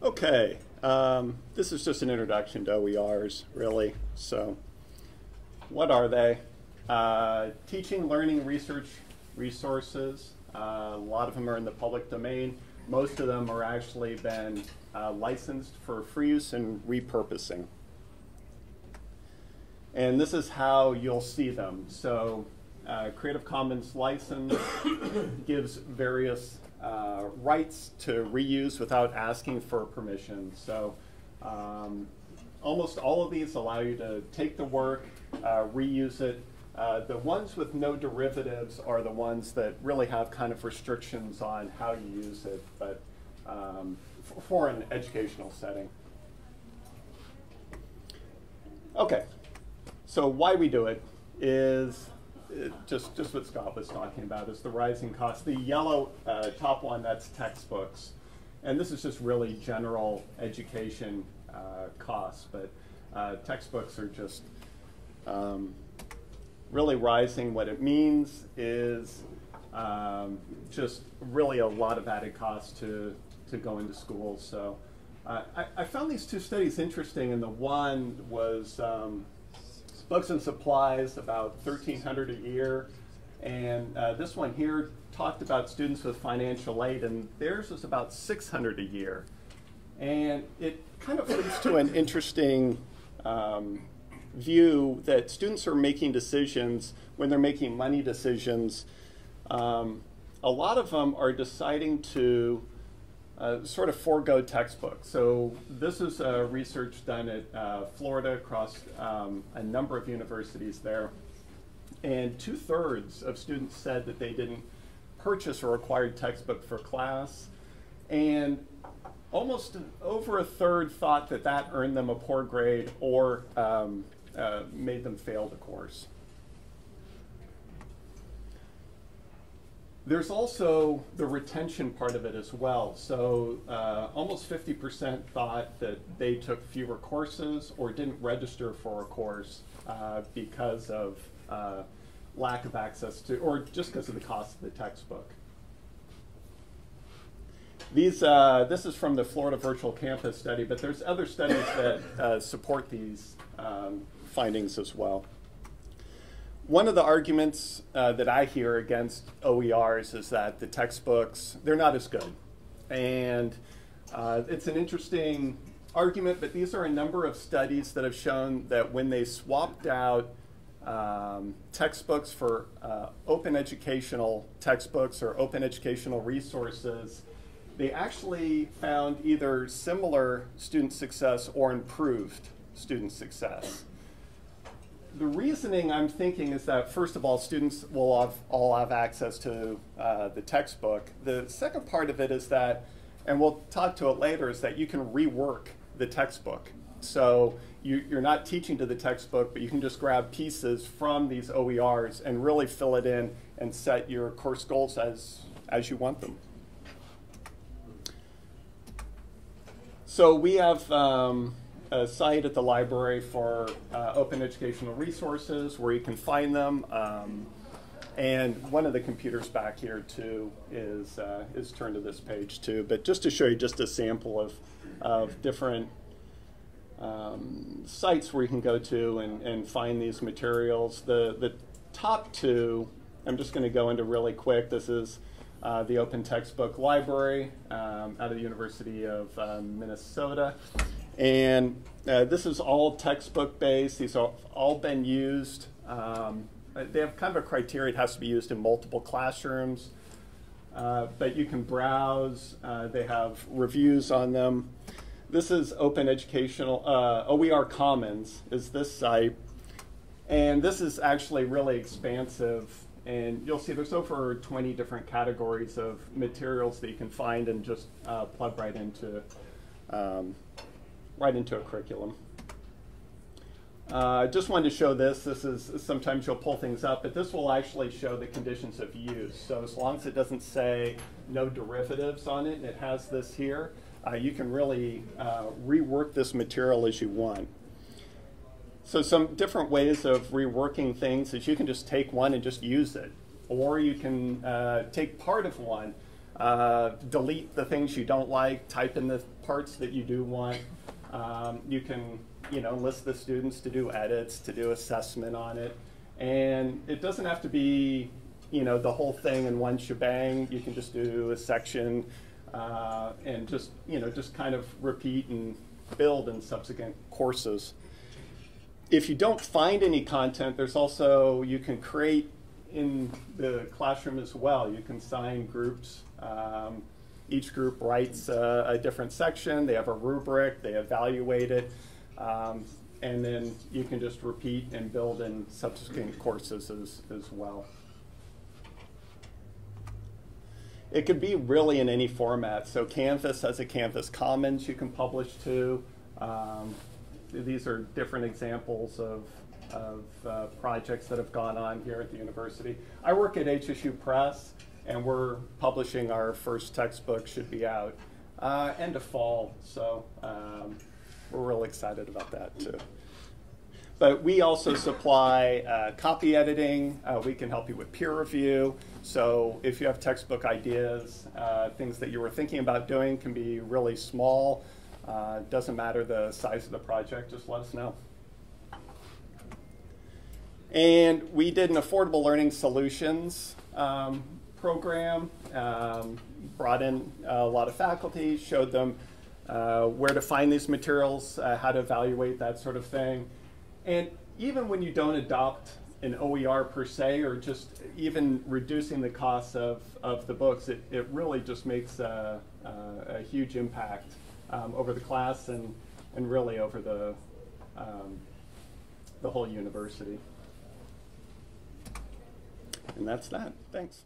Okay, um, this is just an introduction to OERs, really. So, what are they? Uh, teaching, learning, research resources. Uh, a lot of them are in the public domain. Most of them are actually been uh, licensed for free use and repurposing. And this is how you'll see them. So, uh, Creative Commons license gives various uh, rights to reuse without asking for permission. So um, almost all of these allow you to take the work, uh, reuse it. Uh, the ones with no derivatives are the ones that really have kind of restrictions on how you use it, but um, for an educational setting. Okay, so why we do it is just, just what Scott was talking about is the rising cost. The yellow uh, top one, that's textbooks. And this is just really general education uh, costs, but uh, textbooks are just um, really rising. What it means is um, just really a lot of added costs to, to go into schools. So uh, I, I, found these two studies interesting, and the one was um, books and supplies, about 1300 a year. And uh, this one here talked about students with financial aid, and theirs was about 600 a year. And it kind of leads to an interesting um, view that students are making decisions when they're making money decisions. Um, a lot of them are deciding to uh, sort of forego textbooks. So this is uh, research done at uh, Florida across um, a number of universities there. And two thirds of students said that they didn't purchase a required textbook for class. And almost over a third thought that that earned them a poor grade or um, uh, made them fail the course. There's also the retention part of it as well. So uh, almost 50% thought that they took fewer courses or didn't register for a course uh, because of uh, lack of access to, or just because of the cost of the textbook. These, uh, this is from the Florida Virtual Campus study, but there's other studies that uh, support these um, findings as well. One of the arguments uh, that I hear against OERs is that the textbooks, they're not as good. And uh, it's an interesting argument, but these are a number of studies that have shown that when they swapped out um, textbooks for uh, open educational textbooks or open educational resources, they actually found either similar student success or improved student success the reasoning I'm thinking is that, first of all, students will have, all have access to uh, the textbook. The second part of it is that, and we'll talk to it later, is that you can rework the textbook. So you, are not teaching to the textbook, but you can just grab pieces from these OERs and really fill it in and set your course goals as, as you want them. So we have um, a site at the library for uh, open educational resources where you can find them. Um, and one of the computers back here too is, uh, is turned to this page too. But just to show you just a sample of, of different um, sites where you can go to and, and find these materials. The, the top two, I'm just going to go into really quick. This is uh, the Open Textbook Library um, out of the University of uh, Minnesota. And uh, this is all textbook based. These have all been used. Um, they have kind of a criteria. It has to be used in multiple classrooms. Uh, but you can browse. Uh, they have reviews on them. This is Open Educational, uh, OER Commons is this site. And this is actually really expansive. And you'll see there's over 20 different categories of materials that you can find and just uh, plug right into um, right into a curriculum. I uh, just wanted to show this. This is sometimes you'll pull things up, but this will actually show the conditions of use. So as long as it doesn't say no derivatives on it, and it has this here, uh, you can really uh, rework this material as you want. So some different ways of reworking things is you can just take one and just use it, or you can uh, take part of one uh, delete the things you don't like, type in the parts that you do want. Um, you can, you know, list the students to do edits, to do assessment on it. And it doesn't have to be, you know, the whole thing in one shebang. You can just do a section uh, and just, you know, just kind of repeat and build in subsequent courses. If you don't find any content, there's also, you can create in the classroom as well. You can sign groups. Um, each group writes a, a, different section. They have a rubric. They evaluate it. Um, and then you can just repeat and build in subsequent courses as, as well. It could be really in any format. So Canvas has a Canvas Commons you can publish to. Um, these are different examples of, of uh, projects that have gone on here at the university. I work at HSU Press, and we're publishing our first textbook, should be out uh, end of fall. So um, we're really excited about that too. But we also supply uh, copy editing. Uh, we can help you with peer review. So if you have textbook ideas, uh, things that you were thinking about doing can be really small. Uh, doesn't matter the size of the project, just let us know. And we did an affordable learning solutions um, program, um, brought in a lot of faculty, showed them uh, where to find these materials, uh, how to evaluate that sort of thing. And even when you don't adopt an OER per se, or just even reducing the cost of, of the books, it, it really just makes a, a, a huge impact um, over the class and, and really over the, um, the whole university. And that's that. Thanks.